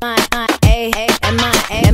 my, a, a, and a.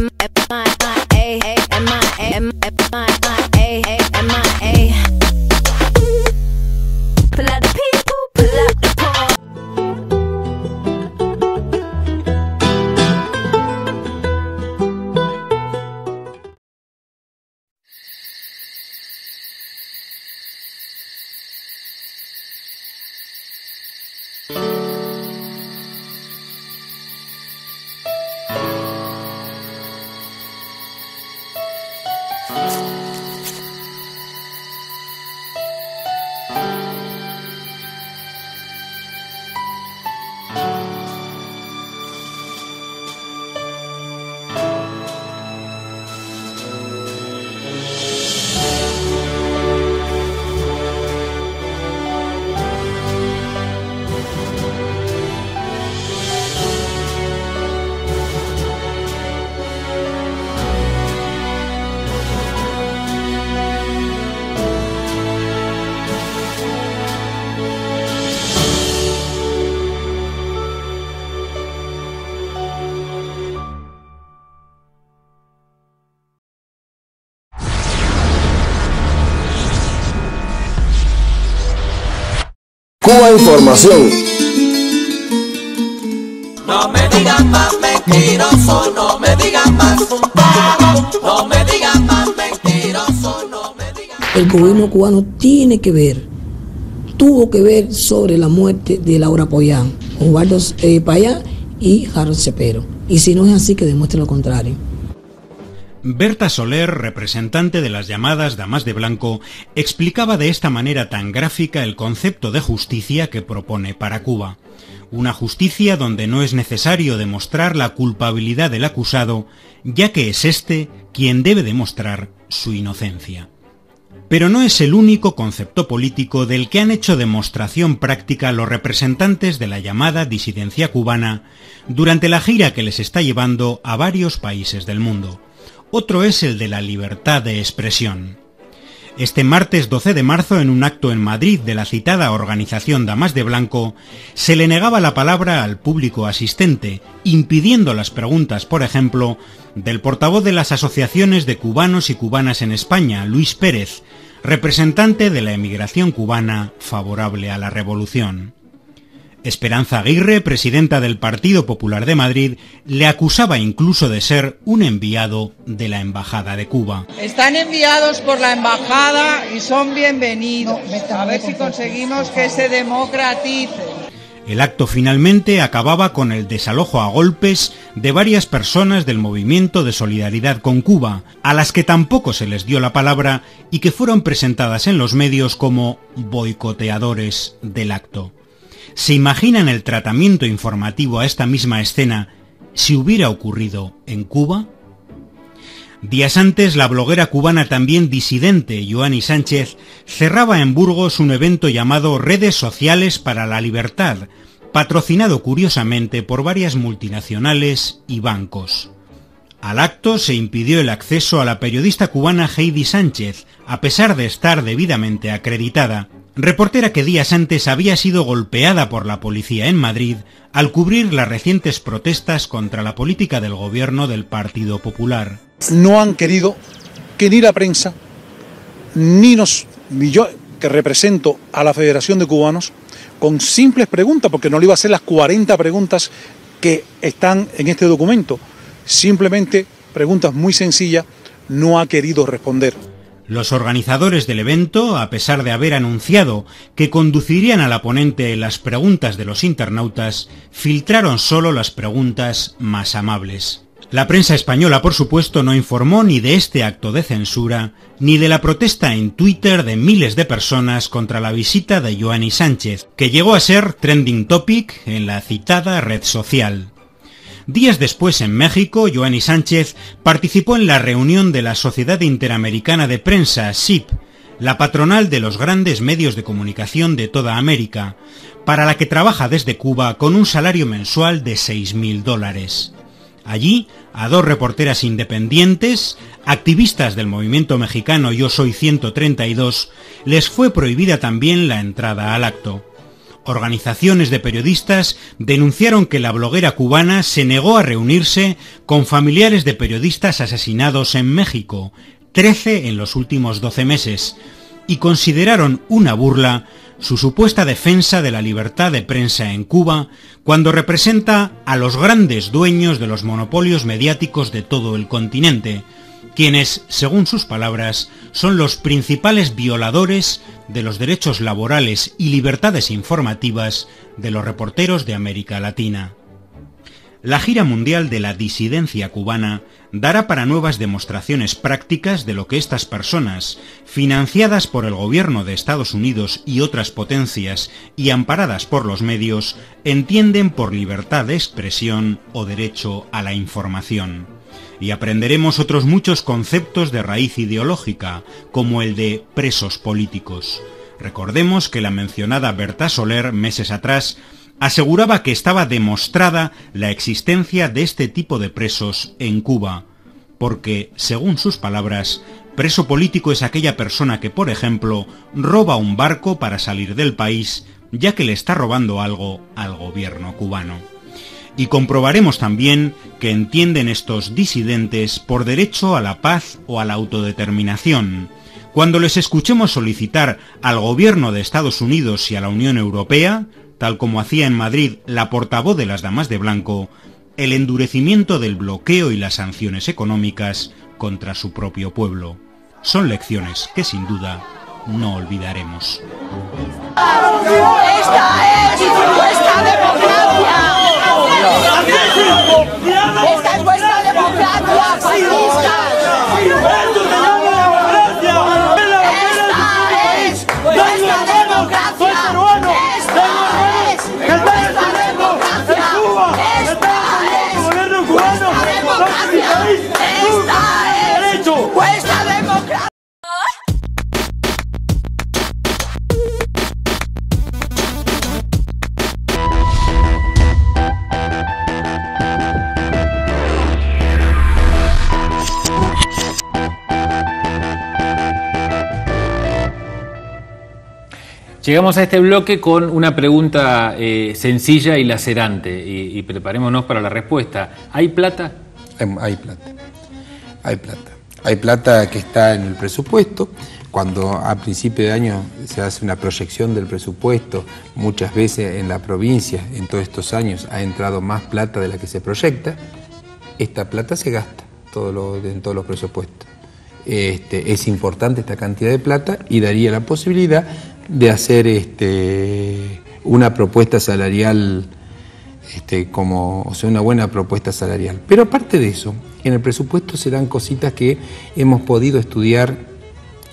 Cuba Información. No me digan más mentiroso, no me digan más no me digan más mentiroso, no me digan El gobierno cubano tiene que ver, tuvo que ver sobre la muerte de Laura Poyán, Osvaldo eh, Payá y Harold Cepero. Y si no es así, que demuestre lo contrario. Berta Soler, representante de las llamadas Damas de Blanco, explicaba de esta manera tan gráfica el concepto de justicia que propone para Cuba. Una justicia donde no es necesario demostrar la culpabilidad del acusado, ya que es éste quien debe demostrar su inocencia. Pero no es el único concepto político del que han hecho demostración práctica los representantes de la llamada disidencia cubana durante la gira que les está llevando a varios países del mundo otro es el de la libertad de expresión. Este martes 12 de marzo, en un acto en Madrid de la citada organización Damas de Blanco, se le negaba la palabra al público asistente, impidiendo las preguntas, por ejemplo, del portavoz de las asociaciones de cubanos y cubanas en España, Luis Pérez, representante de la emigración cubana favorable a la revolución. Esperanza Aguirre, presidenta del Partido Popular de Madrid, le acusaba incluso de ser un enviado de la Embajada de Cuba. Están enviados por la Embajada y son bienvenidos. A ver si conseguimos que se democratice. El acto finalmente acababa con el desalojo a golpes de varias personas del movimiento de solidaridad con Cuba, a las que tampoco se les dio la palabra y que fueron presentadas en los medios como boicoteadores del acto. ¿Se imaginan el tratamiento informativo a esta misma escena si hubiera ocurrido en Cuba? Días antes, la bloguera cubana también disidente, Joanny Sánchez, cerraba en Burgos un evento llamado Redes Sociales para la Libertad, patrocinado curiosamente por varias multinacionales y bancos. Al acto se impidió el acceso a la periodista cubana Heidi Sánchez, a pesar de estar debidamente acreditada, reportera que días antes había sido golpeada por la policía en Madrid al cubrir las recientes protestas contra la política del gobierno del Partido Popular. No han querido que ni la prensa, ni, yo, que represento a la Federación de Cubanos, con simples preguntas, porque no le iba a hacer las 40 preguntas que están en este documento, simplemente preguntas muy sencillas, no ha querido responder. Los organizadores del evento, a pesar de haber anunciado que conducirían a la ponente las preguntas de los internautas, filtraron solo las preguntas más amables. La prensa española, por supuesto, no informó ni de este acto de censura, ni de la protesta en Twitter de miles de personas contra la visita de Joanny Sánchez, que llegó a ser trending topic en la citada red social. Días después, en México, Joanny Sánchez participó en la reunión de la Sociedad Interamericana de Prensa, SIP, la patronal de los grandes medios de comunicación de toda América, para la que trabaja desde Cuba con un salario mensual de 6.000 dólares. Allí, a dos reporteras independientes, activistas del movimiento mexicano Yo Soy 132, les fue prohibida también la entrada al acto. Organizaciones de periodistas denunciaron que la bloguera cubana se negó a reunirse con familiares de periodistas asesinados en México, 13 en los últimos 12 meses, y consideraron una burla su supuesta defensa de la libertad de prensa en Cuba cuando representa a los grandes dueños de los monopolios mediáticos de todo el continente, quienes, según sus palabras, son los principales violadores de los derechos laborales y libertades informativas de los reporteros de América Latina. La gira mundial de la disidencia cubana dará para nuevas demostraciones prácticas de lo que estas personas, financiadas por el gobierno de Estados Unidos y otras potencias y amparadas por los medios, entienden por libertad de expresión o derecho a la información y aprenderemos otros muchos conceptos de raíz ideológica, como el de presos políticos. Recordemos que la mencionada Berta Soler meses atrás aseguraba que estaba demostrada la existencia de este tipo de presos en Cuba, porque, según sus palabras, preso político es aquella persona que, por ejemplo, roba un barco para salir del país, ya que le está robando algo al gobierno cubano y comprobaremos también que entienden estos disidentes por derecho a la paz o a la autodeterminación. Cuando les escuchemos solicitar al gobierno de Estados Unidos y a la Unión Europea, tal como hacía en Madrid la portavoz de las Damas de Blanco, el endurecimiento del bloqueo y las sanciones económicas contra su propio pueblo. Son lecciones que sin duda no olvidaremos. Esta es nuestra democracia. Llegamos a este bloque con una pregunta eh, sencilla y lacerante y, y preparémonos para la respuesta. ¿Hay plata? Hay, hay plata. Hay plata. Hay plata que está en el presupuesto. Cuando a principio de año se hace una proyección del presupuesto, muchas veces en la provincia, en todos estos años, ha entrado más plata de la que se proyecta. Esta plata se gasta en todos los presupuestos. Este, es importante esta cantidad de plata y daría la posibilidad de hacer este, una propuesta salarial este, como, o sea, una buena propuesta salarial. Pero aparte de eso, en el presupuesto se dan cositas que hemos podido estudiar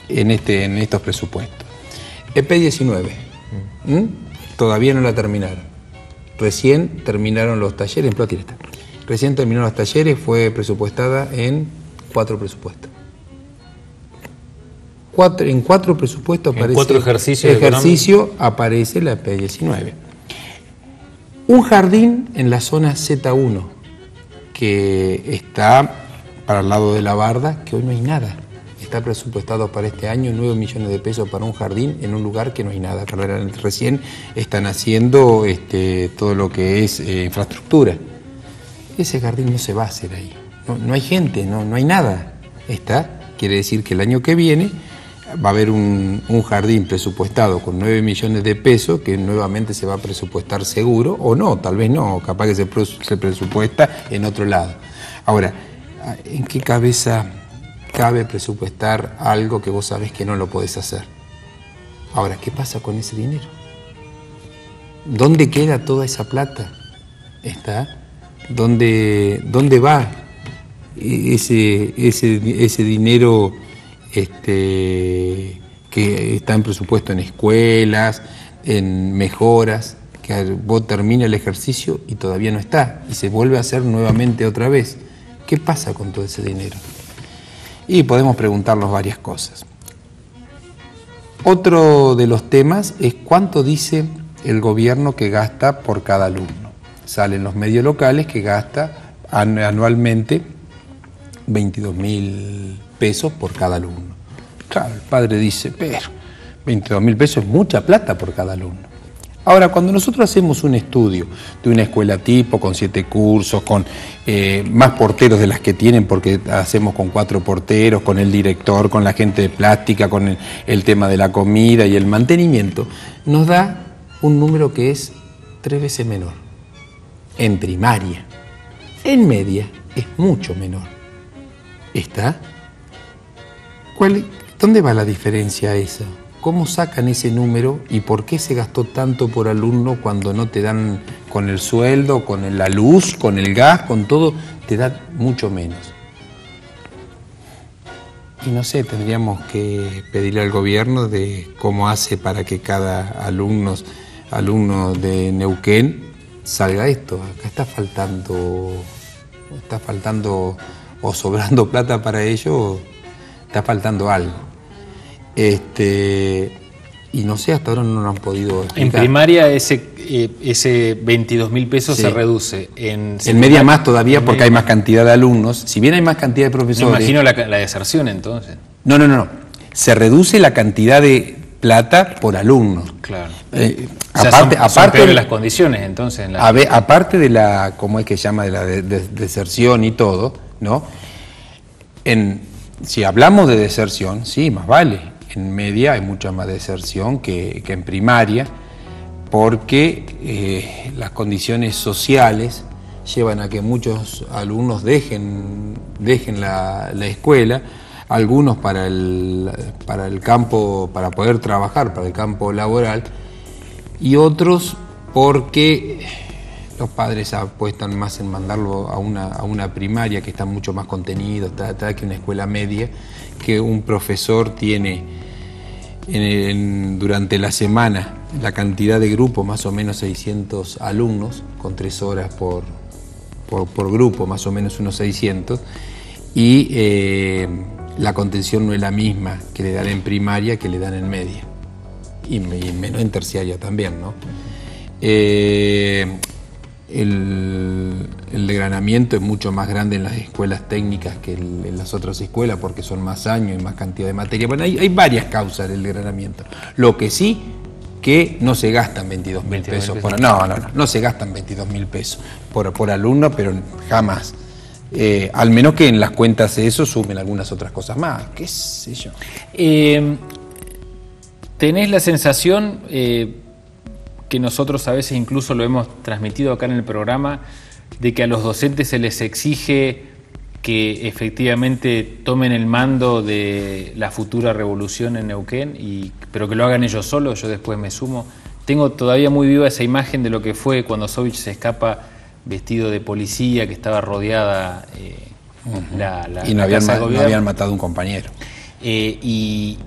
en, este, en estos presupuestos. EP19, ¿m? todavía no la terminaron. Recién terminaron los talleres, en. Recién terminaron los talleres, fue presupuestada en cuatro presupuestos. Cuatro, en cuatro presupuestos En aparece. cuatro ejercicios ejercicio aparece la EP19. Un jardín en la zona Z1, que está para el lado de la barda, que hoy no hay nada. Está presupuestado para este año 9 millones de pesos para un jardín en un lugar que no hay nada. Recién están haciendo este, todo lo que es eh, infraestructura. Ese jardín no se va a hacer ahí. No, no hay gente, no, no hay nada. Está. Quiere decir que el año que viene va a haber un, un jardín presupuestado con 9 millones de pesos que nuevamente se va a presupuestar seguro, o no, tal vez no, capaz que se, se presupuesta en otro lado. Ahora, ¿en qué cabeza cabe presupuestar algo que vos sabés que no lo podés hacer? Ahora, ¿qué pasa con ese dinero? ¿Dónde queda toda esa plata? ¿Está? ¿Dónde, dónde va ese, ese, ese dinero este, que está en presupuesto en escuelas, en mejoras, que vos termina el ejercicio y todavía no está, y se vuelve a hacer nuevamente otra vez? ¿Qué pasa con todo ese dinero? Y podemos preguntarnos varias cosas. Otro de los temas es cuánto dice el gobierno que gasta por cada alumno. Salen los medios locales que gasta an- anualmente 22 mil pesos por cada alumno. Claro, el padre dice, pero 22 mil pesos es mucha plata por cada alumno. Ahora, cuando nosotros hacemos un estudio de una escuela tipo, con siete cursos, con eh, más porteros de las que tienen, porque hacemos con cuatro porteros, con el director, con la gente de plástica, con el, el tema de la comida y el mantenimiento, nos da un número que es tres veces menor. En primaria. En media es mucho menor. ¿Está? ¿Cuál, ¿Dónde va la diferencia esa? ¿Cómo sacan ese número y por qué se gastó tanto por alumno cuando no te dan con el sueldo, con la luz, con el gas, con todo, te dan mucho menos? Y no sé, tendríamos que pedirle al gobierno de cómo hace para que cada alumno, alumno de Neuquén salga esto. Acá está faltando, está faltando o sobrando plata para ello, está faltando algo. Este, y no sé, hasta ahora no lo han podido explicar. En primaria ese, eh, ese 22 mil pesos Sí. se reduce. En, En media más todavía en porque media hay más cantidad de alumnos. Si bien hay más cantidad de Me profesores... imagino la, la deserción entonces. No, no, no, no. Se reduce la cantidad de plata por alumno. Claro. Eh, O sea, aparte, son, aparte de- las condiciones entonces. En la- A ver, aparte de la, ¿cómo es que se llama? De la de- de- deserción y todo, ¿no? En, si hablamos de deserción, sí, más vale. En media hay mucha más deserción que, que en primaria, porque eh, las condiciones sociales llevan a que muchos alumnos dejen, dejen la, la escuela, algunos para el, para el campo, para poder trabajar, para el campo laboral, y otros porque los padres apuestan más en mandarlo a una, a una primaria que está mucho más contenido, que una escuela media, que un profesor tiene en- en- durante la semana la cantidad de grupo, más o menos 600 alumnos, con tres horas por, por, grupo, más o menos unos 600, y eh, la contención no es la misma que le dan en primaria que le dan en media y, me- y menos en terciaria también, ¿no? Eh, el, el degranamiento es mucho más grande en las escuelas técnicas que el- en las otras escuelas porque son más años y más cantidad de materia. Bueno, hay, hay varias causas del degranamiento. Lo que sí que no se gastan 22 mil 22.000 pesos. pesos. Por, no, no, no, no se gastan 22 mil pesos por, por alumno, pero jamás. Eh, al menos que en las cuentas de eso sumen algunas otras cosas más, qué sé yo. Eh, ¿Tenés la sensación eh, que nosotros a veces incluso lo hemos transmitido acá en el programa, de que a los docentes se les exige que efectivamente tomen el mando de la futura revolución en Neuquén, y, pero que lo hagan ellos solos, yo después me sumo? Tengo todavía muy viva esa imagen de lo que fue cuando Sovich se escapa vestido de policía, que estaba rodeada eh, la, la- y no la habían, Casa de ma- no Gobierno. habían matado a un compañero. Eh, y,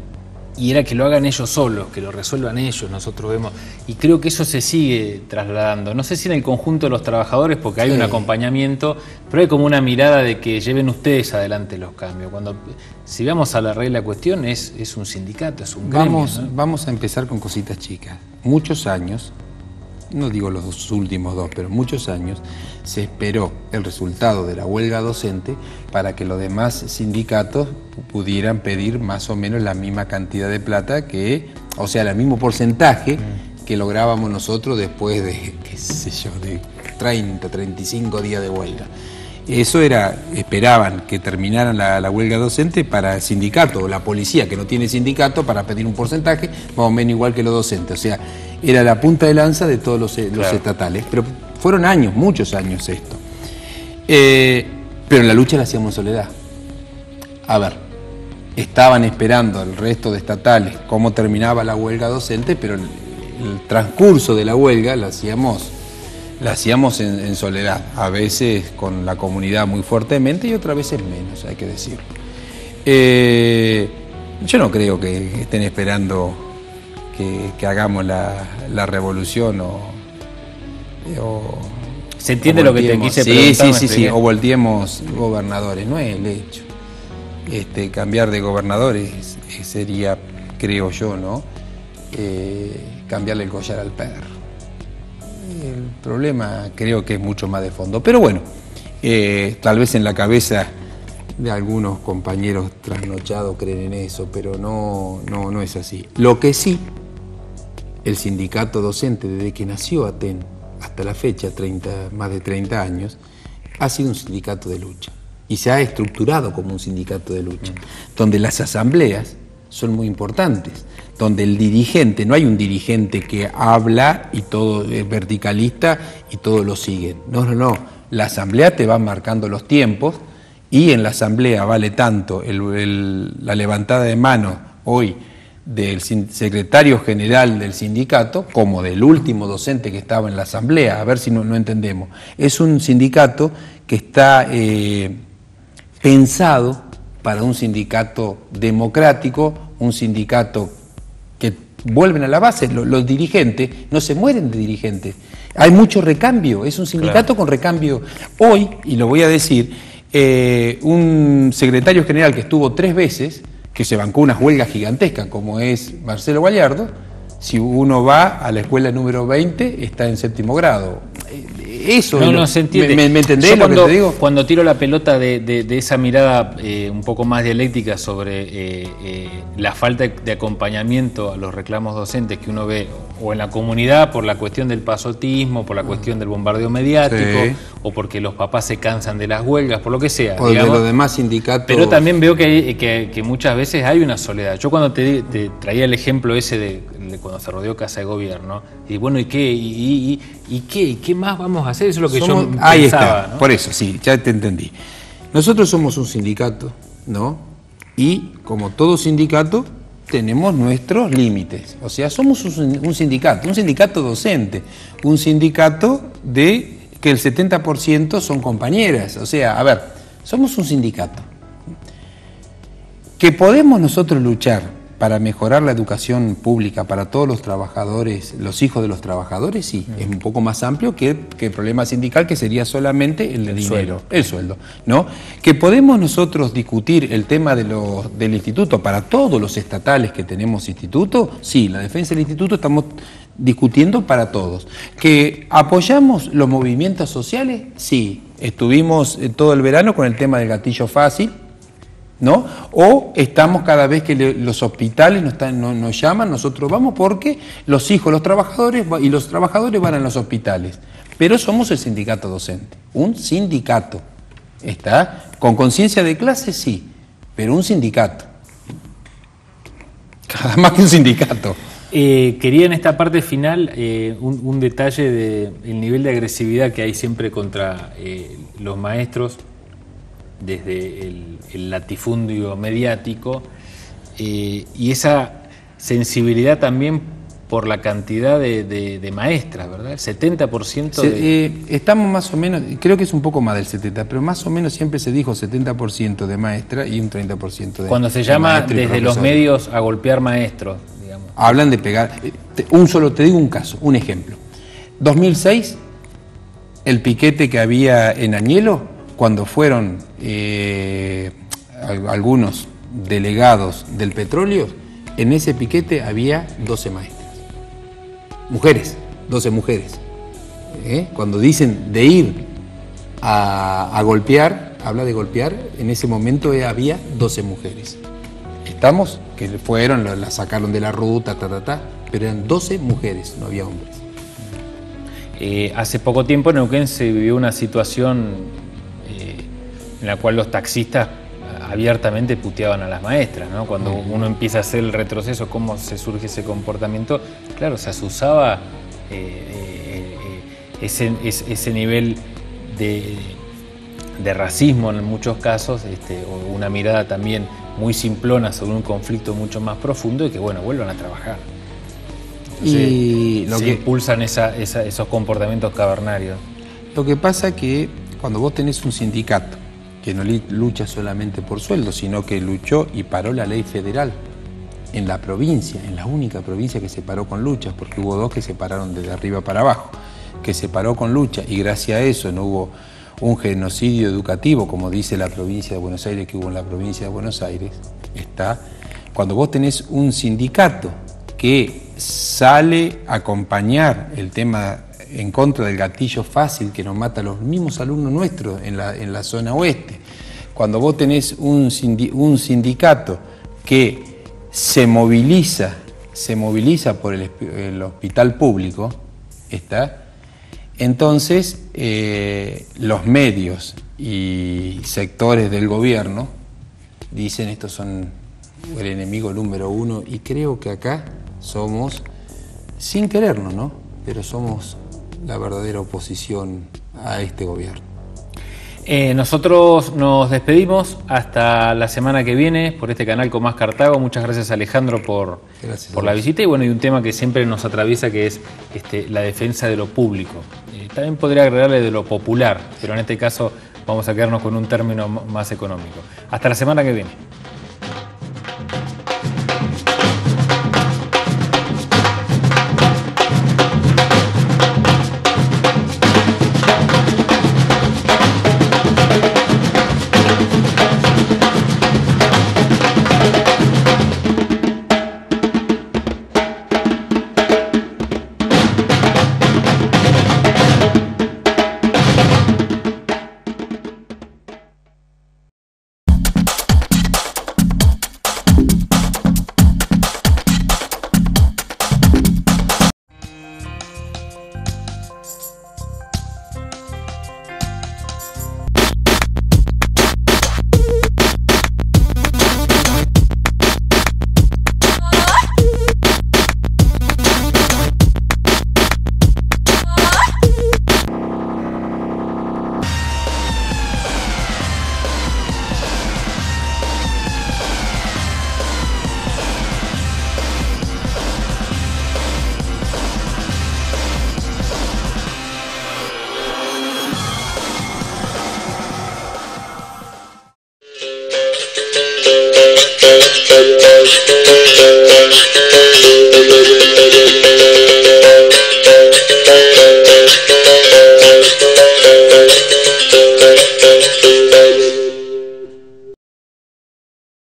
y era que lo hagan ellos solos, que lo resuelvan ellos, nosotros vemos. Y creo que eso se sigue trasladando. No sé si en el conjunto de los trabajadores, porque hay Sí. un acompañamiento, pero hay como una mirada de que lleven ustedes adelante los cambios. Cuando, si vamos a la regla de la cuestión, es, es un sindicato, es un gremio. Vamos, ¿no? vamos a empezar con cositas chicas. Muchos años, no digo los últimos dos, pero muchos años, se esperó el resultado de la huelga docente para que los demás sindicatos pu- pudieran pedir más o menos la misma cantidad de plata que, o sea, el mismo porcentaje que lográbamos nosotros después de, qué sé yo, de 30, 35 días de huelga. Eso era, esperaban que terminaran la, la huelga docente para el sindicato o la policía que no tiene sindicato para pedir un porcentaje más o menos igual que los docentes. O sea, era la punta de lanza de todos los, los Claro. estatales. Pero fueron años, muchos años esto. Eh, pero la lucha la hacíamos en soledad. A ver, estaban esperando el resto de estatales cómo terminaba la huelga docente, pero el, el transcurso de la huelga la hacíamos, la hacíamos en, en soledad, a veces con la comunidad muy fuertemente y otras veces menos, hay que decir. Eh, yo no creo que estén esperando que, que hagamos la, la revolución o, o- ¿Se entiende lo que te quise sí, preguntar? Sí, sí, sí, expliqué? o volteemos gobernadores, no es el hecho. Este, cambiar de gobernadores sería, creo yo, ¿no? Eh, cambiarle el collar al perro. El problema creo que es mucho más de fondo. Pero bueno, eh, tal vez en la cabeza de algunos compañeros trasnochados creen en eso, pero no, no, no es así. Lo que sí el sindicato docente desde que nació ATEN hasta la fecha, 30, más de 30 años, ha sido un sindicato de lucha y se ha estructurado como un sindicato de lucha, donde las asambleas son muy importantes, donde el dirigente, no hay un dirigente que habla y todo es verticalista y todos lo siguen. No, no, no. La asamblea te va marcando los tiempos y en la asamblea vale tanto la levantada de mano hoy del secretario general del sindicato como del último docente que estaba en la asamblea, a ver si no, no entendemos. Es un sindicato que está eh, pensado para un sindicato democrático, un sindicato vuelven a la base, los, dirigentes no se mueren de dirigentes, hay mucho recambio, es un sindicato con recambio. Hoy, y lo voy a decir, eh, un secretario general que estuvo tres veces, que se bancó unas huelgas gigantescas, como es Marcelo Gallardo, si uno va a la escuela número 20, está en séptimo grado eso. No, no se entiende. ¿Me, me entendés Yo lo cuando, que te digo? Cuando tiro la pelota de, de- de esa mirada eh, un poco más dialéctica sobre eh, eh, la falta de acompañamiento a los reclamos docentes que uno ve o en la comunidad por la cuestión del pasotismo, por la cuestión del bombardeo mediático, Sí. o porque los papás se cansan de las huelgas, por lo que sea. O de los demás sindicatos. Pero también veo que, hay- que- que muchas veces hay una soledad. Yo cuando te, traía el ejemplo ese de, de cuando se rodeó Casa de Gobierno, y bueno, ¿y qué? ¿Y, y- y- y qué? ¿Y qué más vamos a hacer? Eso es lo que Somos- yo ahí pensaba, está, ¿no? por eso, sí, ya te entendí. Nosotros somos un sindicato, ¿no? Y como todo sindicato, tenemos nuestros límites. O sea, somos un, sindicato, un sindicato docente, un sindicato de que el 70% son compañeras. O sea, a ver, somos un sindicato. Que podemos nosotros luchar para mejorar la educación pública para todos los trabajadores, los hijos de los trabajadores, sí, es un poco más amplio que, que el problema sindical, que sería solamente el de dinero, sueldo. el sueldo, ¿no? Que podemos nosotros discutir el tema de los, del instituto para todos los estatales que tenemos instituto, sí, la defensa del instituto estamos discutiendo para todos. Que apoyamos los movimientos sociales, sí, estuvimos eh, todo el verano con el tema del gatillo fácil, ¿no? O estamos cada vez que los hospitales nos, están- no- nos llaman, nosotros vamos porque los hijos, los trabajadores y los trabajadores van a los hospitales. Pero somos el sindicato docente, un sindicato. ¿Está? Con conciencia de clase, sí, pero un sindicato. Cada más que un sindicato. Eh, quería en esta parte final eh, un, un detalle del nivel de agresividad que hay siempre contra eh, los maestros desde el, el latifundio mediático eh, y esa sensibilidad también por la cantidad de, de- de maestras, ¿verdad? El 70% Se- de... eh, estamos más o menos, creo que es un poco más del 70, pero más o menos siempre se dijo 70% de maestra y un 30% de cuando se llama desde los medios a golpear maestros, digamos. Hablan de pegar. eh, Un solo, te digo un caso, un ejemplo. 2006, el piquete que había en Añelo, cuando fueron eh, al- algunos delegados del petróleo, en ese piquete había 12 maestras. Mujeres, 12 mujeres. ¿Eh? Cuando dicen de ir a, golpear, habla de golpear, en ese momento había 12 mujeres. Estamos, que fueron, la, la sacaron de la ruta, ta, ta, ta, pero eran 12 mujeres, no había hombres. Eh, hace poco tiempo en Neuquén se vivió una situación en la cual los taxistas abiertamente puteaban a las maestras, ¿no? Cuando uno empieza a hacer el retroceso, cómo se surge ese comportamiento, claro, se asusaba eh, eh, eh, ese, es- ese nivel de, de racismo en muchos casos, este, o una mirada también muy simplona sobre un conflicto mucho más profundo y que, bueno, vuelvan a trabajar. Y lo se que- impulsan esa- esa- esos comportamientos cavernarios. Lo que pasa que cuando vos tenés un sindicato que no lucha solamente por sueldo, sino que luchó y paró la ley federal en la provincia, en la única provincia que se paró con luchas, porque hubo dos que se pararon desde arriba para abajo, que se paró con lucha y gracias a eso no hubo un genocidio educativo, como dice la provincia de Buenos Aires, que hubo en la provincia de Buenos Aires, está cuando vos tenés un sindicato que sale a acompañar el tema en contra del gatillo fácil que nos mata a los mismos alumnos nuestros en la, en la zona oeste, cuando vos tenés un, sindi- un sindicato que se moviliza se moviliza por el, el hospital público, ¿está? Entonces, eh, los medios y sectores del gobierno dicen estos son el enemigo número uno y creo que acá somos, sin querernos, ¿no? Pero somos la verdadera oposición a este gobierno. Eh, nosotros nos despedimos hasta la semana que viene por este canal con más Cartago. Muchas gracias Alejandro por, Gracias por la visita y bueno, y un tema que siempre nos atraviesa que es este, la defensa de lo público. Eh, también podría agregarle de lo popular, pero en este caso vamos a quedarnos con un término más económico. Hasta la semana que viene.